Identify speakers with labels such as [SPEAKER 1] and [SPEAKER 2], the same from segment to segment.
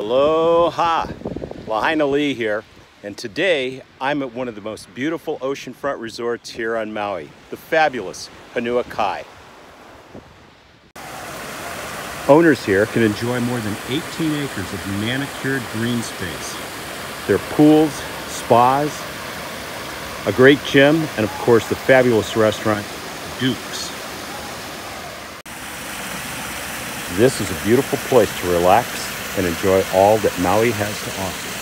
[SPEAKER 1] Aloha! Lahaina Lee here, and today I'm at one of the most beautiful oceanfront resorts here on Maui, the fabulous Honua Kai. Owners here can enjoy more than 18 acres of manicured green space. There are pools, spas, a great gym, and of course the fabulous restaurant, Duke's. This is a beautiful place to relax and enjoy all that Maui has to offer.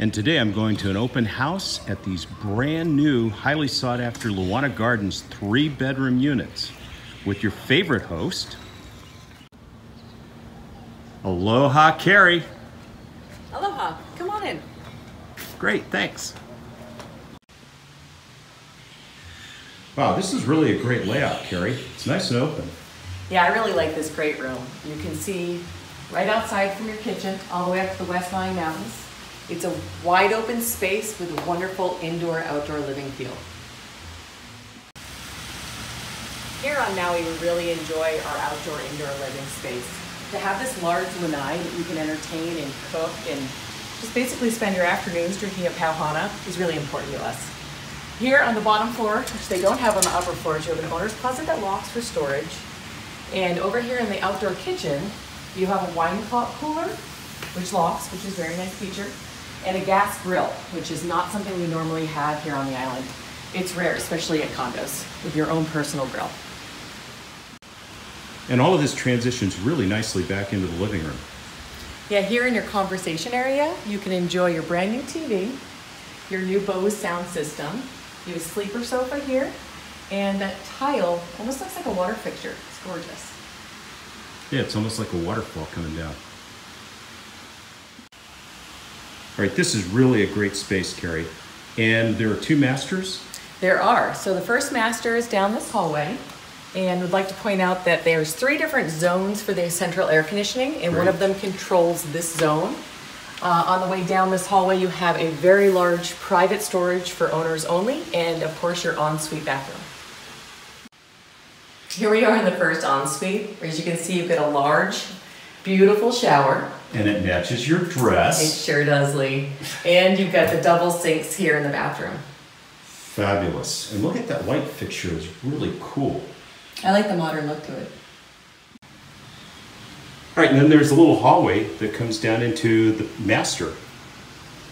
[SPEAKER 1] And today I'm going to an open house at these brand new, highly sought after Luana Gardens three bedroom units with your favorite host. Aloha, Carrie.
[SPEAKER 2] Aloha, come on in.
[SPEAKER 1] Great, thanks. Wow, this is really a great layout, Carrie. It's nice and open.
[SPEAKER 2] Yeah, I really like this great room. You can see right outside from your kitchen, all the way up to the West Maui Mountains. It's a wide open space with a wonderful indoor-outdoor living feel. Here on Maui, we really enjoy our outdoor-indoor living space. To have this large lanai that you can entertain and cook and just basically spend your afternoons drinking a pauhana is really important to us. Here on the bottom floor, which they don't have on the upper floors, you have an owner's closet that locks for storage. And over here in the outdoor kitchen, you have a wine cooler, which locks, which is a very nice feature, and a gas grill, which is not something we normally have here on the island. It's rare, especially at condos, with your own personal grill.
[SPEAKER 1] And all of this transitions really nicely back into the living room.
[SPEAKER 2] Yeah, here in your conversation area, you can enjoy your brand new TV, your new Bose sound system, you have a sleeper sofa here, and that tile almost looks like a water fixture. It's gorgeous.
[SPEAKER 1] Yeah, it's almost like a waterfall coming down. All right, this is really a great space, Carrie. And there are two masters?
[SPEAKER 2] There are. So the first master is down this hallway. And would like to point out that there's three different zones for the central air conditioning, and one of them controls this zone. Uh, on the way down this hallway, you have a very large private storage for owners only, and of course your ensuite bathroom. Here we are in the first ensuite. As you can see, you've got a large, beautiful shower.
[SPEAKER 1] And it matches your dress.
[SPEAKER 2] It sure does, Lee. And you've got the double sinks here in the bathroom.
[SPEAKER 1] Fabulous. And look at that light fixture, it's really cool.
[SPEAKER 2] I like the modern look to it.
[SPEAKER 1] All right, and then there's a little hallway that comes down into the master.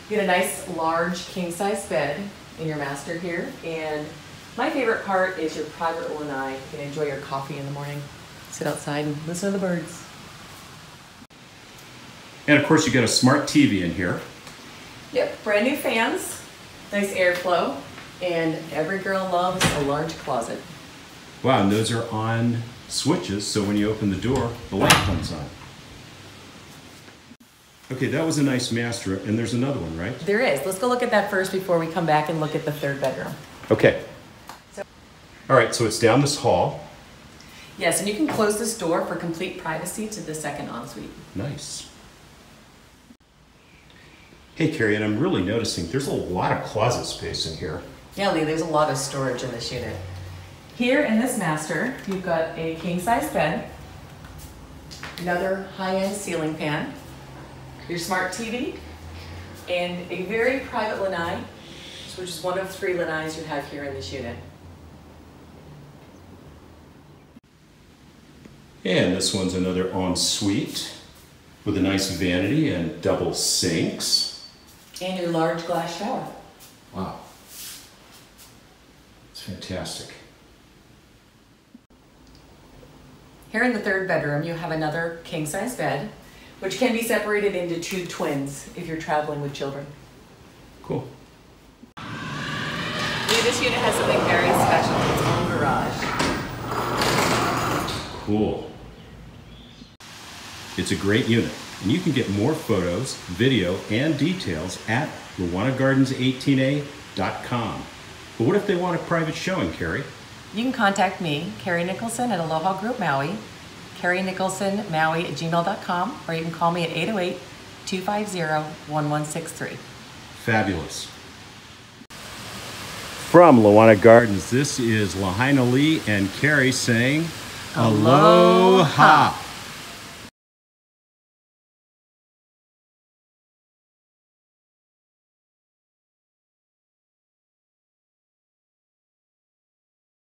[SPEAKER 2] You get a nice large king size bed in your master here. And my favorite part is your private lanai. You can enjoy your coffee in the morning, sit outside and listen to the birds.
[SPEAKER 1] And of course you got a smart TV in here.
[SPEAKER 2] Yep, brand new fans, nice airflow, and every girl loves a large closet.
[SPEAKER 1] Wow, and those are on switches, so when you open the door, the light comes on. Okay, that was a nice master, and there's another one, right?
[SPEAKER 2] There is. Let's go look at that first before we come back and look at the third bedroom.
[SPEAKER 1] Okay.
[SPEAKER 2] So,
[SPEAKER 1] All right, so it's down this hall.
[SPEAKER 2] yes, and you can close this door for complete privacy to the second ensuite.
[SPEAKER 1] Nice. Hey, Carrie, and I'm really noticing there's a lot of closet space in here.
[SPEAKER 2] Yeah, Lee, there's a lot of storage in this unit. Here in this master, you've got a king size bed, another high-end ceiling fan, your smart TV, and a very private lanai, which is one of three lanais you have here in this unit.
[SPEAKER 1] And this one's another ensuite with a nice vanity and double sinks.
[SPEAKER 2] And your large glass shower.
[SPEAKER 1] Wow. It's fantastic.
[SPEAKER 2] Here in the third bedroom, you have another king size bed, which can be separated into two twins if you're traveling with children.
[SPEAKER 1] Cool.
[SPEAKER 2] This unit has something very special, its own garage.
[SPEAKER 1] Cool. It's a great unit, and you can get more photos, video, and details at luanagardens18a.com. But what if they want a private showing, Carrie?
[SPEAKER 2] You can contact me, Carrie Nicholson at Aloha Group Maui, Carrie Nicholson Maui at gmail.com, or you can call me at 808 250 1163.
[SPEAKER 1] Fabulous. From Luana Gardens, this is Lahaina Lee and Carrie saying, Aloha.